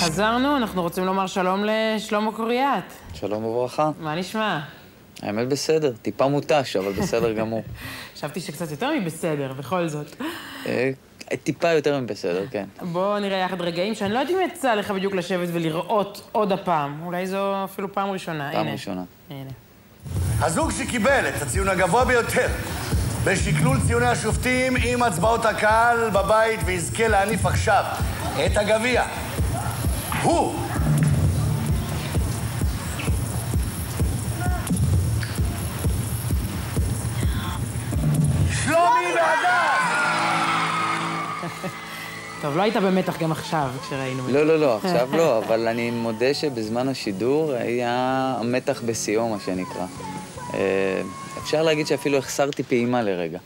חזרנו, אנחנו רוצים לומר שלום לשלמה קוריאט. שלום וברכה. מה נשמע? האמת בסדר, טיפה מותש, אבל בסדר גמור. חשבתי שקצת יותר מבסדר, בכל זאת. אה, טיפה יותר מבסדר, כן. בואו נראה יחד רגעים שאני לא יודעת אם יצא לך בדיוק לשבת ולראות עוד הפעם. אולי זו אפילו פעם ראשונה. פעם הנה. ראשונה. הנה. הזוג שקיבל את הציון הגבוה ביותר בשקלול ציוני השופטים עם הצבעות הקהל בבית ויזכה להניף עכשיו את הגביע הוא שלומי והדס! טוב, לא היית במתח גם עכשיו, כשראינו. לא, לא, לא, עכשיו לא, אבל אני מודה שבזמן השידור היה המתח בשיאו, מה שנקרא. אה, אפשר להגיד שאפילו החסרתי פעימה לרגע.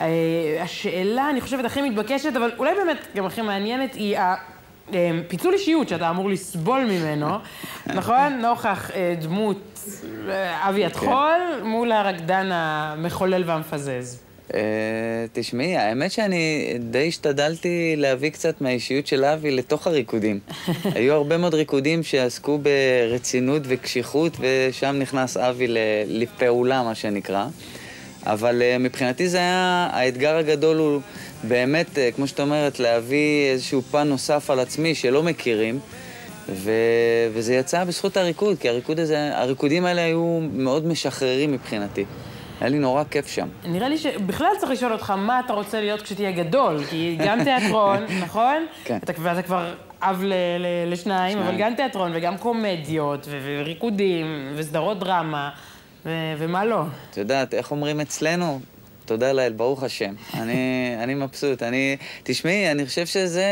אה, השאלה, אני חושבת, הכי מתבקשת, אבל אולי באמת גם הכי מעניינת, היא הפיצול אישיות שאתה אמור לסבול ממנו, נכון? נוכח אה, דמות אה, אבי הטחול מול הרקדן המחולל והמפזז. אה, תשמעי, האמת שאני די השתדלתי להביא קצת מהאישיות של אבי לתוך הריקודים. היו הרבה מאוד ריקודים שעסקו ברצינות וקשיחות, ושם נכנס אבי לפעולה, מה שנקרא. אבל אה, מבחינתי זה היה, האתגר הגדול הוא באמת, אה, כמו שאת אומרת, להביא איזשהו פן נוסף על עצמי שלא מכירים. ו... וזה יצא בזכות הריקוד, כי הריקוד הזה, הריקודים האלה היו מאוד משחררים מבחינתי. היה לי נורא כיף שם. נראה לי שבכלל צריך לשאול אותך מה אתה רוצה להיות כשתהיה גדול, כי גם תיאטרון, נכון? כן. אתה, ואתה כבר אב ל, ל, לשניים, אבל שניים. גם תיאטרון וגם קומדיות ו- וריקודים וסדרות דרמה, ו- ומה לא. את יודעת, איך אומרים אצלנו? תודה לאל, ברוך השם. אני, אני מבסוט. אני... תשמעי, אני חושב שזה,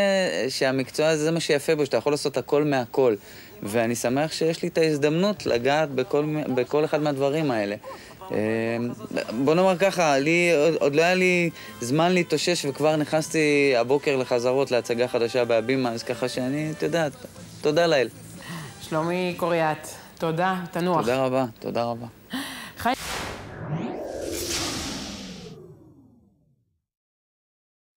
שהמקצוע הזה, זה מה שיפה בו, שאתה יכול לעשות הכל מהכל. ואני שמח שיש לי את ההזדמנות לגעת בכל, בכל אחד מהדברים האלה. אמ, בוא נאמר ככה, לי, עוד, לא היה לי זמן להתאושש וכבר נכנסתי הבוקר לחזרות להצגה חדשה בהבימה, אז ככה שאני, את יודעת, תודה לאל. שלומי קוריאט, תודה, תנוח. תודה רבה, תודה רבה.